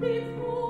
before.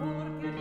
porque